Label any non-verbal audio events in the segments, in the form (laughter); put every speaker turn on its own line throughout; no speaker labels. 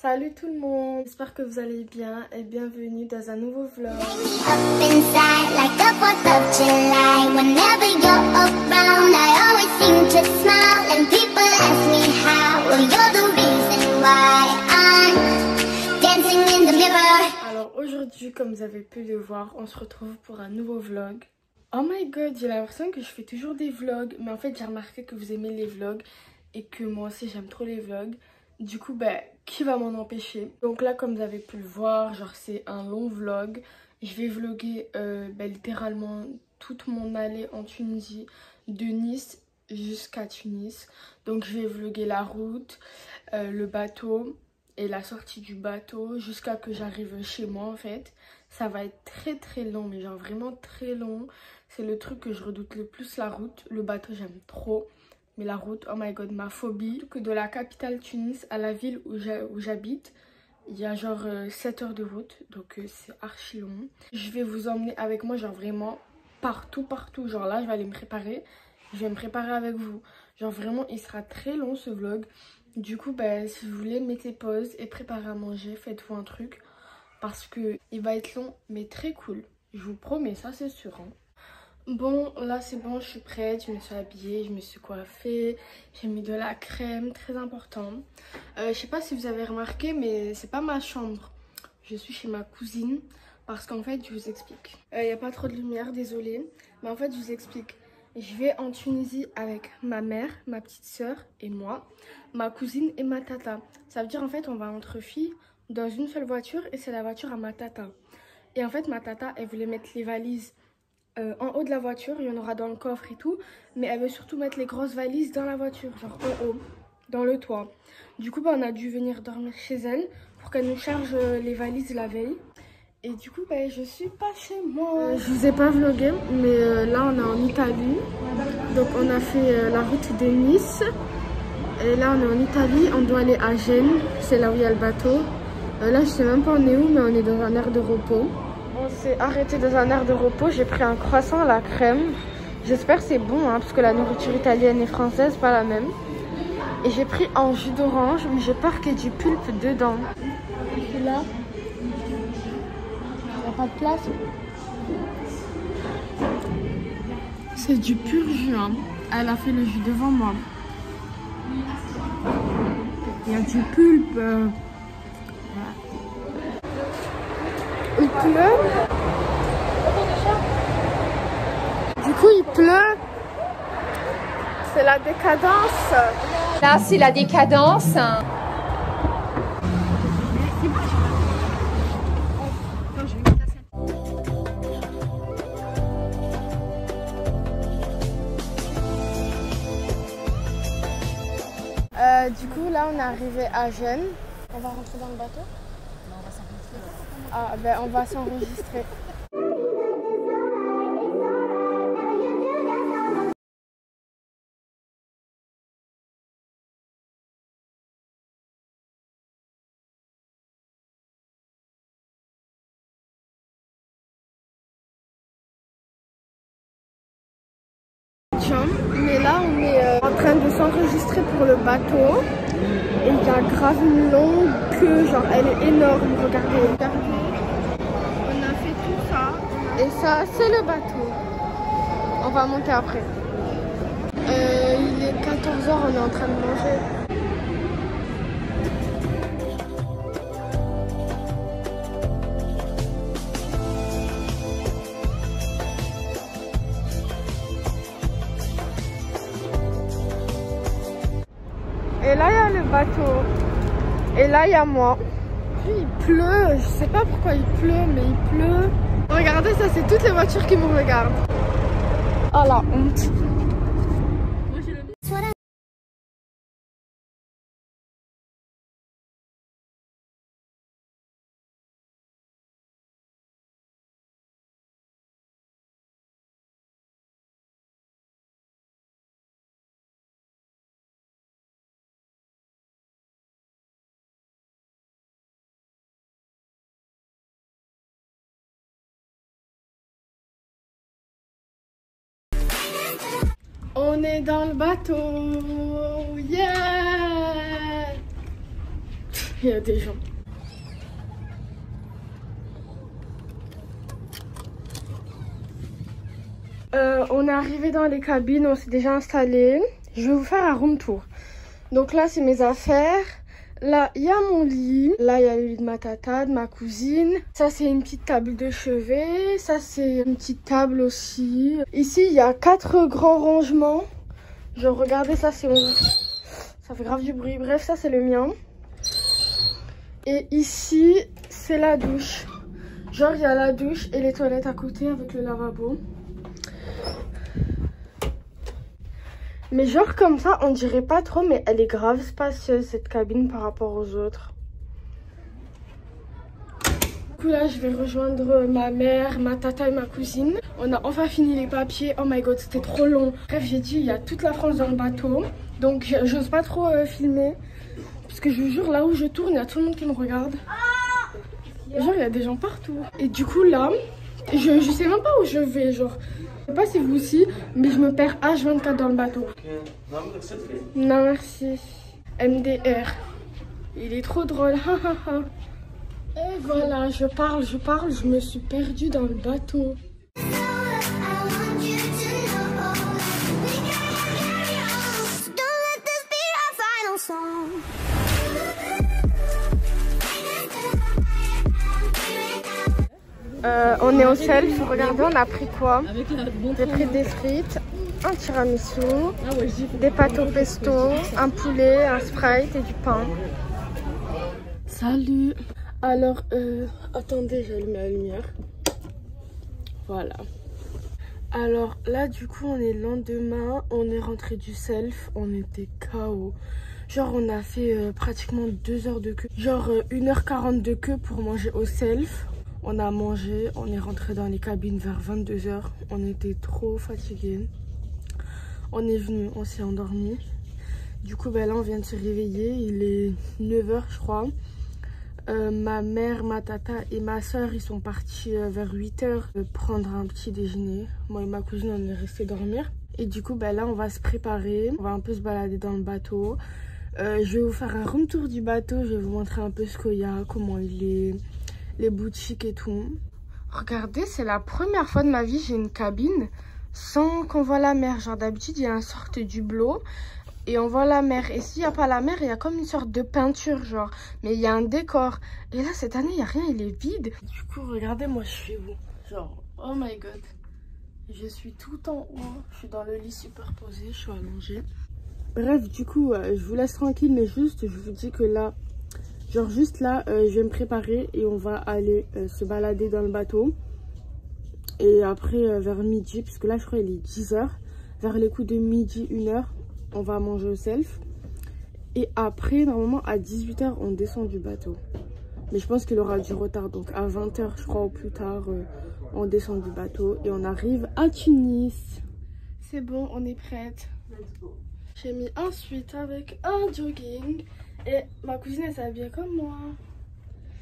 Salut tout le monde, j'espère que vous allez bien et bienvenue dans un nouveau vlog.
Up inside like the 4th of July. Whenever you're around, I always seem to smile. And people ask me how. Well, you're the reason why I'm dancing in the mirror.
Alors aujourd'hui, comme vous avez pu le voir, on se retrouve pour un nouveau vlog. Oh my god, j'ai l'impression que je fais toujours des vlogs, mais en fait j'ai remarqué que vous aimez les vlogs et que moi aussi j'aime trop les vlogs. Du coup, ben, qui va m'en empêcher Donc là, comme vous avez pu le voir, genre c'est un long vlog. Je vais vlogger euh, ben, littéralement toute mon allée en Tunisie, de Nice jusqu'à Tunis. Donc je vais vlogger la route, euh, le bateau et la sortie du bateau jusqu'à que j'arrive chez moi en fait. Ça va être très très long, mais genre vraiment très long. C'est le truc que je redoute le plus, la route. Le bateau, j'aime trop. Mais la route, oh my god, ma phobie. Que de la capitale Tunis à la ville où j'habite, il y a genre 7 heures de route. Donc euh, c'est archi long. Je vais vous emmener avec moi, genre vraiment partout, partout. Genre là, je vais aller me préparer. Je vais me préparer avec vous. Genre vraiment, il sera très long ce vlog. Du coup, bah, si vous voulez, mettez pause et préparez à manger. Faites-vous un truc. Parce que il va être long, mais très cool. Je vous promets, ça c'est sûr. Hein. Bon, là c'est bon, je suis prête, je me suis habillée, je me suis coiffée, j'ai mis de la crème, très important. Euh, je sais pas si vous avez remarqué, mais c'est pas ma chambre. Je suis chez ma cousine parce qu'en fait, je vous explique. Il euh, n'y a pas trop de lumière, désolée. Mais en fait, je vous explique. Je vais en Tunisie avec ma mère, ma petite soeur et moi, ma cousine et ma tata. Ça veut dire en fait, on va entre filles dans une seule voiture et c'est la voiture à ma tata. Et en fait, ma tata, elle voulait mettre les valises euh, en haut de la voiture, il y en aura dans le coffre et tout. Mais elle veut surtout mettre les grosses valises dans la voiture, genre en haut, dans le toit. Du coup, bah, on a dû venir dormir chez elle pour qu'elle nous charge euh, les valises la veille. Et du coup, bah, je suis pas chez moi. Euh, je vous ai pas vlogué, mais là, on est en Italie. Donc, on a fait la route de Nice. Et là, on est en Italie. On doit aller à Gênes. C'est là où il y a le bateau. là, je sais même pas on est où, mais on est dans un air de repos. S'est arrêté dans un air de repos. J'ai pris un croissant à la crème. J'espère c'est bon, hein, parce que la nourriture italienne et française, pas la même. Et j'ai pris un jus d'orange, mais j'ai peur qu'il y ait du pulpe dedans. Et là, il n'y a pas de place. C'est du pur jus. Hein. Elle a fait le jus devant moi. Il y a du pulpe. Euh, il pleut. Du coup, il pleut. C'est la décadence.
Là, c'est la décadence.
Euh, du coup, là, on est arrivé à Gênes. On va rentrer dans le bateau ah, ben on va s'enregistrer. Mais là, on est euh, en train de s'enregistrer pour le bateau. Et il y a grave une longue queue, genre elle est énorme, regardez, regardez. On a fait tout ça. Et ça, c'est le bateau. On va monter après. Euh, il est 14h, on est en train de manger. Bateau. Et là, il y a moi. Puis il pleut. Je sais pas pourquoi il pleut, mais il pleut. Regardez, ça, c'est toutes les voitures qui me regardent. Oh la honte. On est dans le bateau. Yeah il y a des gens. Euh, on est arrivé dans les cabines, on s'est déjà installé. Je vais vous faire un room tour. Donc là, c'est mes affaires. Là, il y a mon lit. Là, il y a le lit de ma tata, de ma cousine. Ça, c'est une petite table de chevet. Ça, c'est une petite table aussi. Ici, il y a quatre grands rangements. Je regardez, ça, c'est mon... Ça fait grave du bruit. Bref, ça, c'est le mien. Et ici, c'est la douche. Genre, il y a la douche et les toilettes à côté avec le lavabo. Mais genre comme ça, on dirait pas trop, mais elle est grave spacieuse cette cabine par rapport aux autres. Du coup là, je vais rejoindre ma mère, ma tata et ma cousine. On a enfin fini les papiers. Oh my god, c'était trop long. Bref, j'ai dit, il y a toute la France dans le bateau. Donc j'ose pas trop euh, filmer. Parce que je vous jure, là où je tourne, il y a tout le monde qui me regarde. Genre, il y a des gens partout. Et du coup là, je, je sais même pas où je vais, genre. Je sais pas si vous aussi, mais je me perds H24 dans le bateau. Non, merci. MDR. Il est trop drôle. Et voilà, je parle, je parle, je me suis perdue dans le bateau. Euh, on est au self, regardez, on a pris quoi J'ai pris des frites, un tiramisu, des pâtes au pesto, un poulet, un sprite et du pain. Salut Alors, euh, attendez, j'allume la lumière. Voilà. Alors là, du coup, on est le lendemain, on est rentré du self, on était KO. Genre, on a fait euh, pratiquement 2 heures de queue. Genre, euh, 1h40 de queue pour manger au self. On a mangé, on est rentré dans les cabines vers 22h. On était trop fatigués. On est venu, on s'est endormi. Du coup, ben là, on vient de se réveiller. Il est 9h, je crois. Euh, ma mère, ma tata et ma soeur, ils sont partis euh, vers 8h prendre un petit déjeuner. Moi et ma cousine, on est restés dormir. Et du coup, ben là, on va se préparer. On va un peu se balader dans le bateau. Euh, je vais vous faire un room tour du bateau. Je vais vous montrer un peu ce qu'il y a, comment il est, les boutiques et tout. Regardez, c'est la première fois de ma vie j'ai une cabine sans qu'on voit la mer. Genre d'habitude, il y a une sorte d'hublot et on voit la mer. Et s'il n'y a pas la mer, il y a comme une sorte de peinture, genre. Mais il y a un décor. Et là, cette année, il n'y a rien, il est vide. Du coup, regardez, moi, je suis où? Genre, oh my god. Je suis tout en haut. Je suis dans le lit superposé, je suis allongée. Bref, du coup, euh, je vous laisse tranquille, mais juste, je vous dis que là, genre juste là, euh, je vais me préparer et on va aller euh, se balader dans le bateau. Et après, euh, vers midi, puisque là, je crois il est 10h, vers les coups de midi, 1h, on va manger au self. Et après, normalement, à 18h, on descend du bateau. Mais je pense qu'il aura du retard. Donc à 20h, je crois, au plus tard, euh, on descend du bateau et on arrive à Tunis. C'est bon, on est prête. J'ai mis un sweat avec un jogging. Et ma cousine, elle s'est habillée comme moi.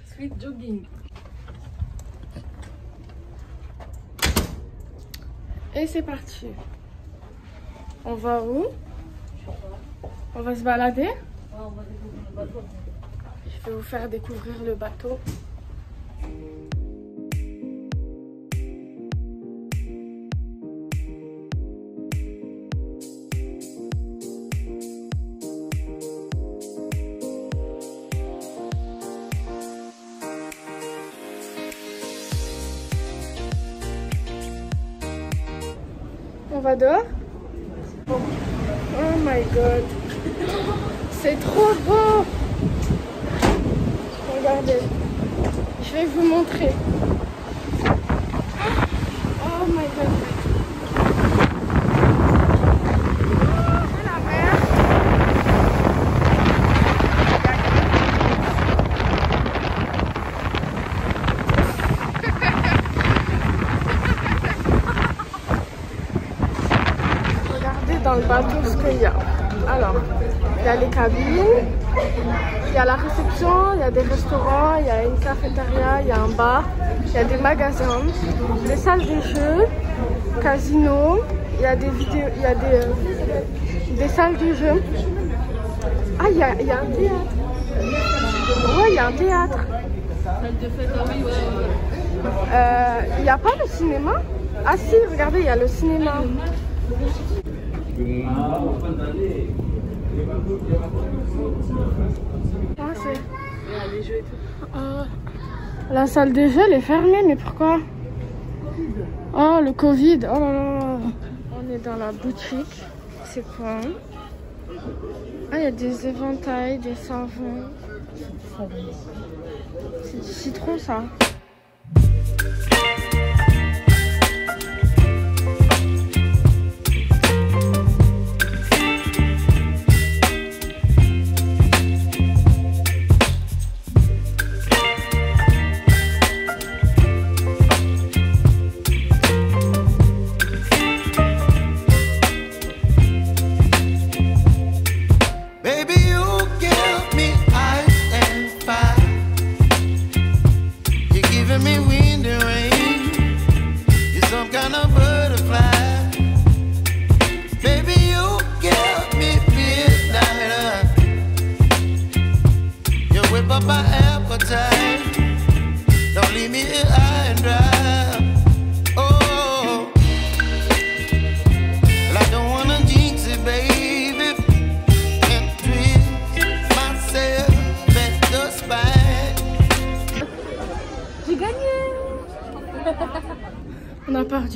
Sweet jogging.
Et c'est parti. On va où? On va se balader? Je vais vous faire découvrir le bateau. On va dehors Oh my god. C'est trop beau. Regardez. Je vais vous montrer. Oh my god. C'est la mer. Regardez dans le bateau ce qu'il y a. Alors, il y a la réception, il y a des restaurants, il y a une cafétéria, il y a un bar, il y a des magasins, des salles de jeux, casino, il y a des vidéos, il y a des, euh, des salles de jeux. Ah, il y a, il y a un théâtre. Ouais, il y a un théâtre.
Ah.
Euh, Il n'y a pas le cinéma Ah si, regardez, il y a le cinéma. C'est... Ah, la salle de jeu, elle est fermée, mais pourquoi? Oh, le Covid, oh là là. On est dans la boutique. C'est quoi? Ah, il y a des éventails, des savons. C'est du citron, ça.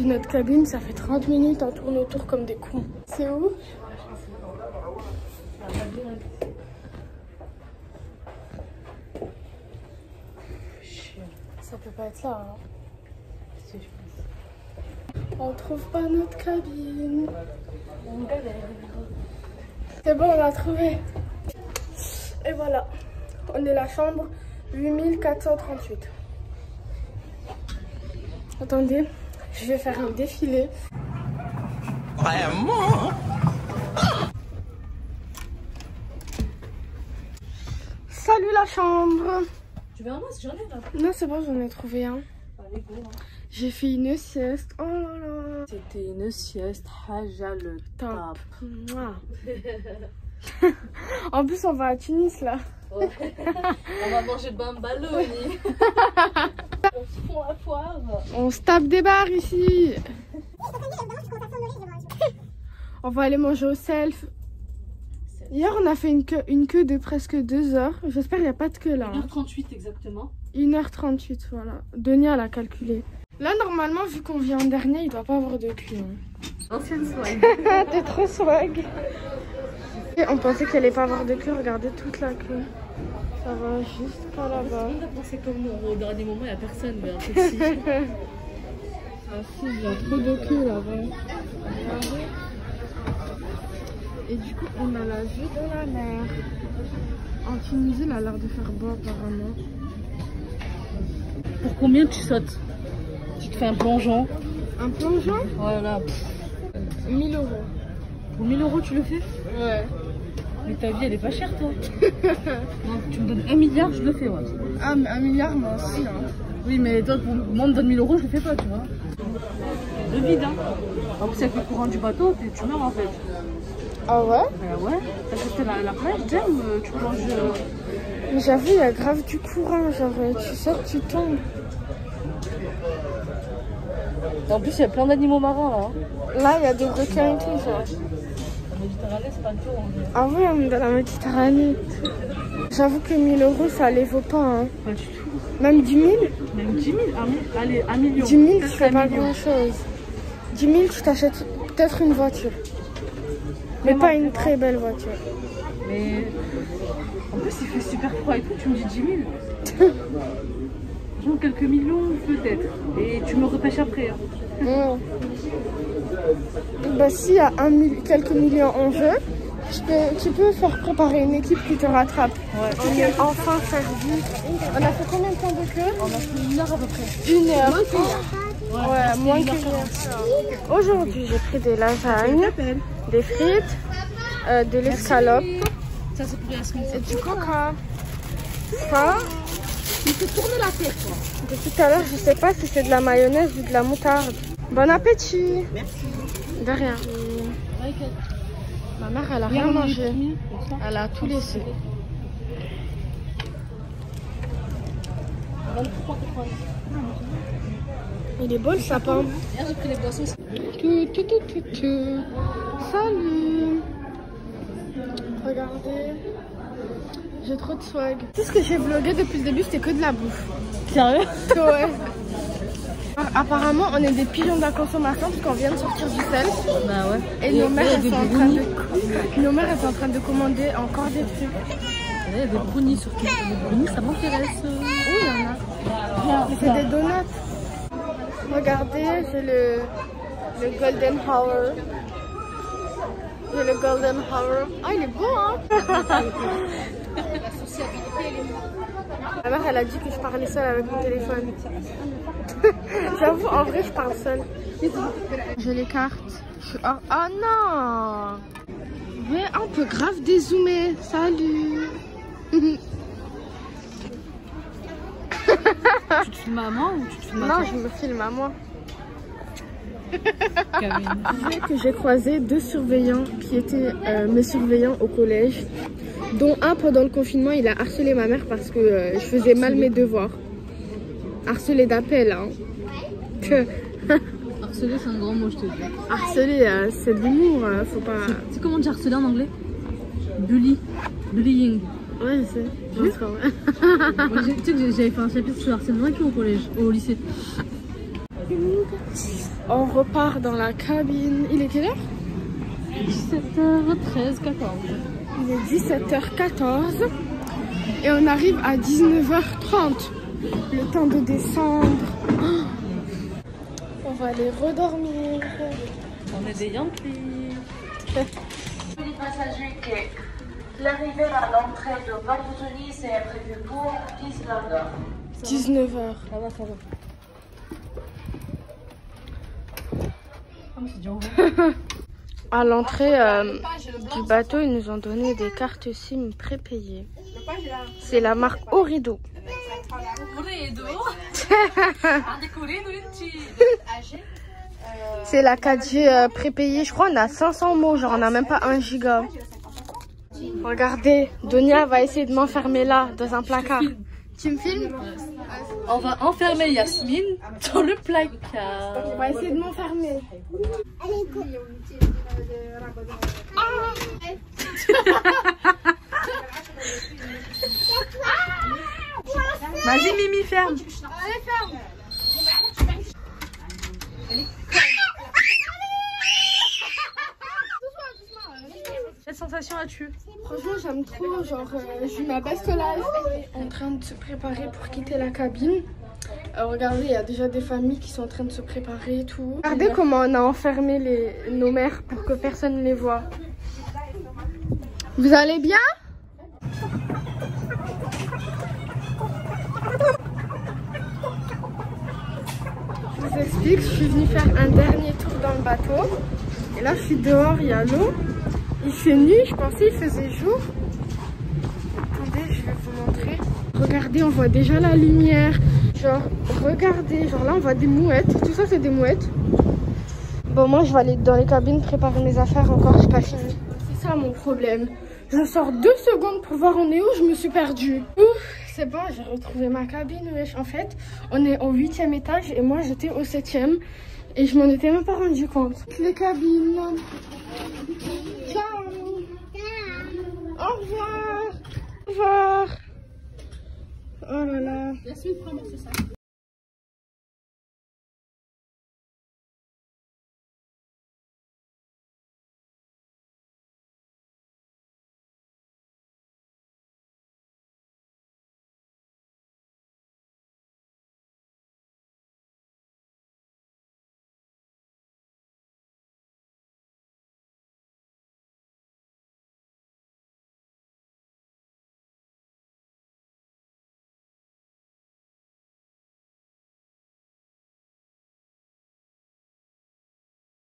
Notre cabine, ça fait 30 minutes, on tourne autour comme des cons. C'est où? Ça peut pas être là, hein. On trouve pas notre cabine. C'est bon, on l'a trouvé. Et voilà, on est la chambre 8438. Attendez, je vais faire un défilé.
Vraiment?
Salut la chambre
Tu veux un masque J'en ai là.
Non, c'est bon, j'en ai trouvé un.
Allez, go. hein.
J'ai fait une sieste. Oh là là
C'était une sieste, haja le
Top. (laughs) en plus, on va à Tunis là.
Ouais. (laughs) On va manger bambaloni. (laughs) On se fond la foire.
On se tape des bars ici. (laughs) On va aller manger au self. Hier, on a fait une queue, une queue de presque 2 heures. J'espère qu'il n'y a pas de queue là. hein.
1h38 exactement.
1h38, voilà. Donia l'a calculé. Là, normalement, vu qu'on vient en dernier, il doit pas avoir de queue. hein.
Ancienne soirée.
T'es (laughs) trop swag. Et on pensait qu'elle allait pas avoir de queue. Regardez toute la queue. Ça va juste pas là-bas.
On a pensé comme nous. Au dernier moment, il n'y a personne. Mais. (laughs)
Ah si, il y a trop de queue là-bas. Et du coup, on a la vue de la mer. En Tunisie, elle a l'air de faire beau apparemment.
Pour combien tu sautes? Tu te fais un plongeon?
Un plongeon?
Voilà.
1000 euros.
Pour 1000 euros, tu le fais?
Ouais.
Mais ta vie, elle est pas chère, toi. (laughs) non, tu me donnes un milliard, je le fais, ouais.
Ah, mais un milliard, moi aussi. Hein.
Oui, mais toi, pour moi, on me donne 1000 euros, je le fais pas, tu vois. Le vide, hein. En plus, avec le courant du bateau, tu, meurs en fait.
Ah ouais?
Bah ouais. T'as testé la, la plage, j'aime, euh, tu plonges. euh,
Mais j'avoue, il y a grave du courant. Genre, euh, tu sors, tu tombes.
En plus, il y a plein d'animaux marins là. hein.
Là, il y a des requins et tout, genre. Ah ouais, on est dans la Méditerranée. J'avoue que 1000 euros, ça les vaut pas. Hein.
Pas du tout.
Même 10 000
Même 10 000, un, mi- allez, un million.
10 000,
Peut-être
tu fais
un
pas
million.
grand chose. 10 000, tu t'achètes peut-être une voiture. Mais pas une très belle voiture.
Mais en plus, il fait super froid et tout, tu me dis 10 000. (laughs) Genre quelques millions peut-être. Et tu me repêches après. hein.
Mm. Bah, s'il y a un mille- quelques millions en jeu, peux- tu peux faire préparer une équipe qui te rattrape. On est enfin servi. On a fait combien de temps de queue
On a fait une heure à peu près.
Une heure. Ouais, moins qu'une heure. Aujourd'hui, j'ai pris des lasagnes, des frites, euh, de l'escalope et du coca. Ça,
Il te tourne la tête, toi.
de tout à l'heure, je sais pas si c'est de la mayonnaise ou de la moutarde. Bon appétit. De rien. Ma mère, elle a rien mangé. Elle a tout laissé. Il est beau le sapin.
J'ai pris les boissons.
Tout. Salut Regardez. J'ai trop de swag. Tout ce que j'ai vlogué depuis le début, c'était que de la bouffe.
Sérieux?
Ouais. Apparemment, on est des pigeons de la consommation parce qu'on vient de sortir du sel.
Bah ouais.
Et nos mères, elles
des
sont en train de... Nos mères, elles sont en train de commander encore des trucs.
Il y a des brownies surtout. Les brownies, ça m'intéresse.
Oui, il y en a. C'est des donuts. Regardez, j'ai le, le Golden Hour. J'ai le Golden Hour. Ah, il est beau, hein (laughs) Ma mère, elle a dit que je parlais seule avec mon téléphone. (laughs) J'avoue, en vrai, je parle seule. J'ai les cartes. Je- Oh, oh non Mais on peut grave dézoomer. Salut
Tu te filmes à moi ou tu te filmes à
Non, je me filme à moi. Que j'ai croisé deux surveillants qui étaient euh, mes surveillants au collège, dont un pendant le confinement, il a harcelé ma mère parce que euh, je faisais mal mes devoirs. Harcelé d'appel, hein. Que (laughs)
Harceler, c'est un grand mot, je te dis.
harceler, euh, c'est de l'humour, euh, faut pas.
Tu sais comment dire harceler en anglais? Bully. Bullying.
Ouais, je sais. Je sais pas, (laughs)
Tu sais que j'avais fait un chapitre sur le harcèlement au collège, au lycée.
On repart dans la cabine. Il est quelle heure?
17h13, 14.
Il est 17h14 et on arrive à 19h30. Le temps de descendre. (gasps) On va aller redormir.
On est des Yankees. (laughs)
Les passagers que l'arrivée à l'entrée de Varsovie est prévue pour 19h.
19h.
Ça va, ça va. (laughs) Ah, mais c'est déjà ouvert.
À l'entrée euh, du bateau, ils nous ont donné des cartes SIM prépayées. C'est la marque Orido. (laughs) C'est la 4G euh, prépayée. Je crois qu'on a 500 mots, genre on n'a même pas 1 giga. Regardez, Donia va essayer de m'enfermer là, dans un placard. Tu me filmes?
On va enfermer Yasmine dans le placard.
On va essayer de m'enfermer.
Vas-y, Mimi, ferme. Quelle sensation as-tu?
Franchement, j'aime trop. Genre, euh, vis ma best life. En train de se préparer pour quitter la cabine. Euh, regardez, il y a déjà des familles qui sont en train de se préparer et tout. Regardez comment on a enfermé les, nos mères pour que personne ne les voit. Vous allez bien? Je vous explique, je suis venue faire un dernier tour dans le bateau. Et là, je suis dehors, il y a l'eau. Il fait nuit, je pensais il faisait jour. Attendez, je vais vous montrer. Regardez, on voit déjà la lumière. Genre, regardez, genre là on voit des mouettes. Tout ça c'est des mouettes. Bon, moi je vais aller dans les cabines préparer mes affaires encore, j'ai pas fini. C'est ça mon problème. Je sors deux secondes pour voir on est où, je me suis perdue. Ouf, c'est bon, j'ai retrouvé ma cabine. wesh. En fait, on est au huitième étage et moi j'étais au septième. Et je m'en étais même pas rendu compte. Les cabines. Ciao. Au revoir. Au revoir. Oh là là.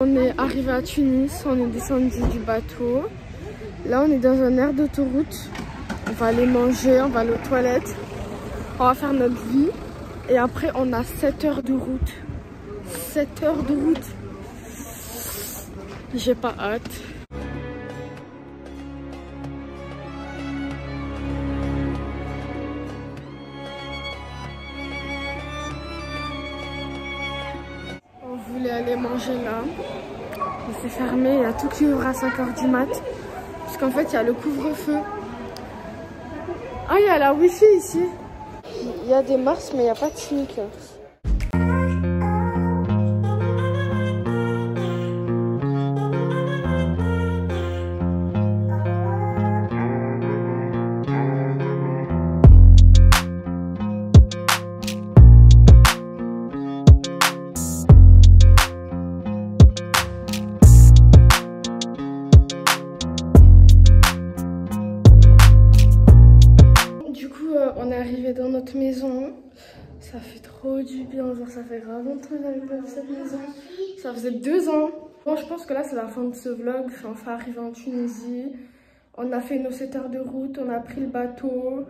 On est arrivé à Tunis, on est descendu du bateau. Là, on est dans un air d'autoroute. On va aller manger, on va aller aux toilettes. On va faire notre vie. Et après, on a 7 heures de route. 7 heures de route. J'ai pas hâte. Voulait aller manger là. Mais c'est fermé, il y a tout qui ouvre à 5h du mat. Parce qu'en fait, il y a le couvre-feu. Ah, il y a la wifi ici. Il y a des Mars, mais il n'y a pas de sneakers. On est arrivé dans notre maison. Ça fait trop du bien. Genre, ça fait grave longtemps que j'avais pas vu cette maison. Ça faisait deux ans. Bon, je pense que là, c'est la fin de ce vlog. Je suis enfin en Tunisie. On a fait nos 7 heures de route. On a pris le bateau.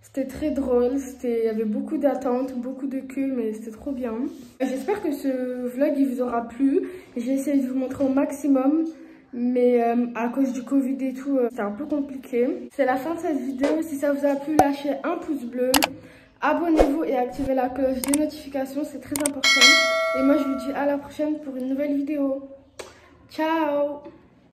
C'était très drôle. Il y avait beaucoup d'attentes, beaucoup de queues, mais c'était trop bien. J'espère que ce vlog, il vous aura plu. J'ai essayé de vous montrer au maximum. Mais euh, à cause du Covid et tout, euh, c'est un peu compliqué. C'est la fin de cette vidéo. Si ça vous a plu, lâchez un pouce bleu. Abonnez-vous et activez la cloche des notifications, c'est très important. Et moi, je vous dis à la prochaine pour une nouvelle vidéo. Ciao